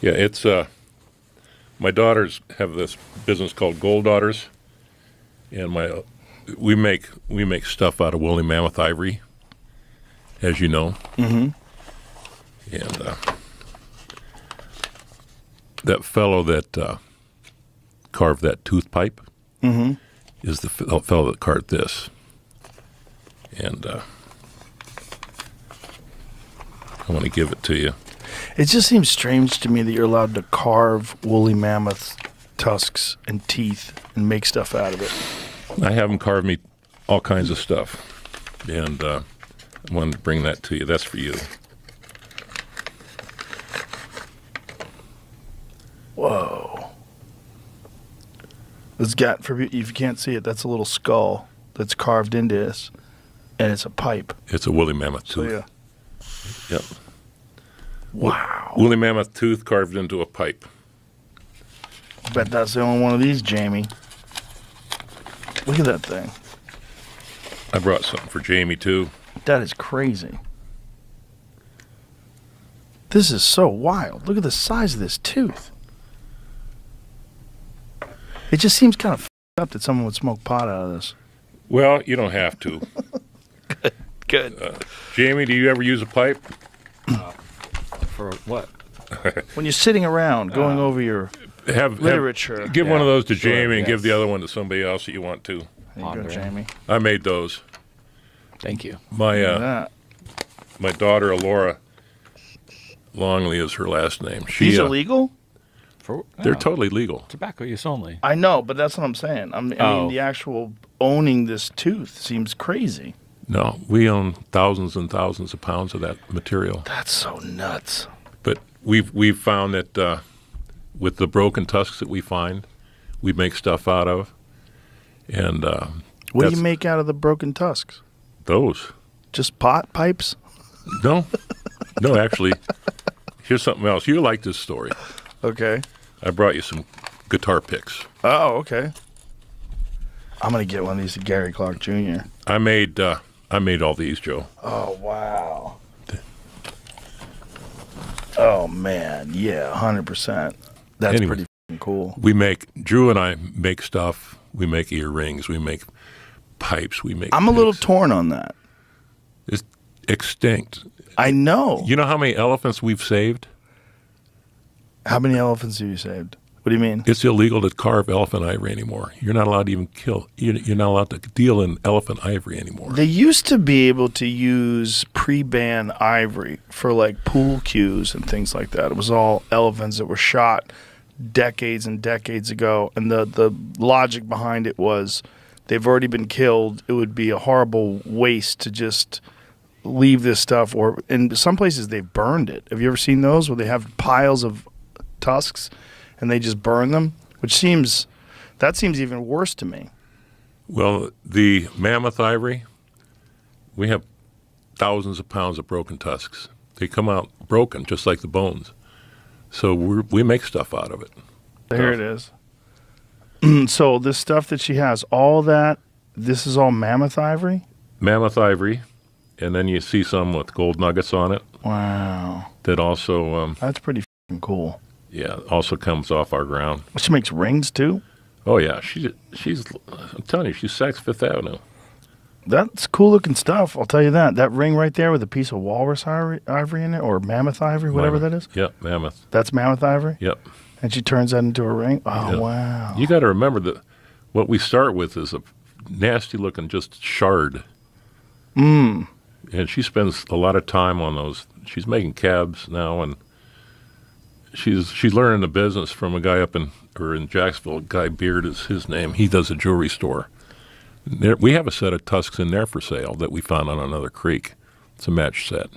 Yeah, it's uh, my daughters have this business called Gold Daughters, and my we make we make stuff out of woolly mammoth ivory, as you know. Mm-hmm. And uh, that fellow that uh, carved that tooth pipe is the fellow that carved this, and uh, I want to give it to you. It just seems strange to me that you're allowed to carve woolly mammoth tusks and teeth and make stuff out of it. I have them carve me all kinds of stuff, and uh, I wanted to bring that to you. That's for you. Whoa. It's got for if you can't see it, that's a little skull that's carved into this, and it's a pipe. It's a woolly mammoth So tooth. yeah. Yep. Wow. Woolly mammoth tooth carved into a pipe. Bet that's the only one of these, Jamie. Look at that thing. I brought something for Jamie too. That is crazy. This is so wild. Look at the size of this tooth. It just seems kind of f***ed up that someone would smoke pot out of this. Well, you don't have to. Good. Uh, Jamie, do you ever use a pipe? For what? when you're sitting around going over your Have, have- literature. give one of those to sure, Jamie and give the other one to somebody else that you want to. There you go, Jamie. I made those. Thank you. My uh, my daughter Alora Longley is her last name. She These uh, illegal? For they're totally legal. tobacco use only. I know, but that's what I'm saying. I'm, I mean, Oh. the actual owning this tooth seems crazy. No, we own thousands and thousands of pounds of that material. That's so nuts. But we've we've found that uh, with the broken tusks that we find, we make stuff out of, and uh, What do you make out of the broken tusks? those. Just pot pipes? No, no, actually, here's something else. You like this story? Okay. I brought you some guitar picks. Oh, okay. I'm gonna get one of these to Gary Clark Jr. I made uh, I made all these, Joe. Oh wow. Oh man, yeah, hundred percent. That's Anyway. pretty f***ing cool. We make Drew and I make stuff. We make earrings. We make pipes. We make. I'm a little torn on that. It's extinct. I know. You know how many elephants we've saved? How many elephants have you saved? What do you mean? It's illegal to carve elephant ivory anymore. You're not allowed to even kill. You're not allowed to deal in elephant ivory anymore. They used to be able to use pre-ban ivory for like pool cues and things like that. It was all elephants that were shot decades and decades ago, and the the logic behind it was they've already been killed. It would be a horrible waste to just leave this stuff. Or in some places they've burned it. Have you ever seen those where they have piles of tusks and they just burn them? Which seems that seems even worse to me. Well, the mammoth ivory, we have thousands of pounds of broken tusks. They come out broken, just like the bones. So we we make stuff out of it. There it is. so this stuff that she has, all that, this is all mammoth ivory. Mammoth ivory, and then you see some with gold nuggets on it. Wow, That also, um, that's pretty fing cool. Yeah, also comes off our ground. She makes rings too. Oh yeah, she she's. I'm telling you, she's Saks Fifth Avenue. That's cool looking stuff. I'll tell you that. That ring right there with a piece of walrus ivory, in it, or mammoth ivory, whatever that is. Yep, mammoth. That's mammoth ivory, Yep. and she turns that into a ring. Oh Yeah. wow! You got to remember that what we start with is a nasty looking just shard. Mm. And she spends a lot of time on those. She's making cabs now, and she's she's learning the business from a guy up in or in Jacksonville. Guy Beard is his name. He does a jewelry store. There, we have a set of tusks in there for sale that we found on another creek. It's a match set.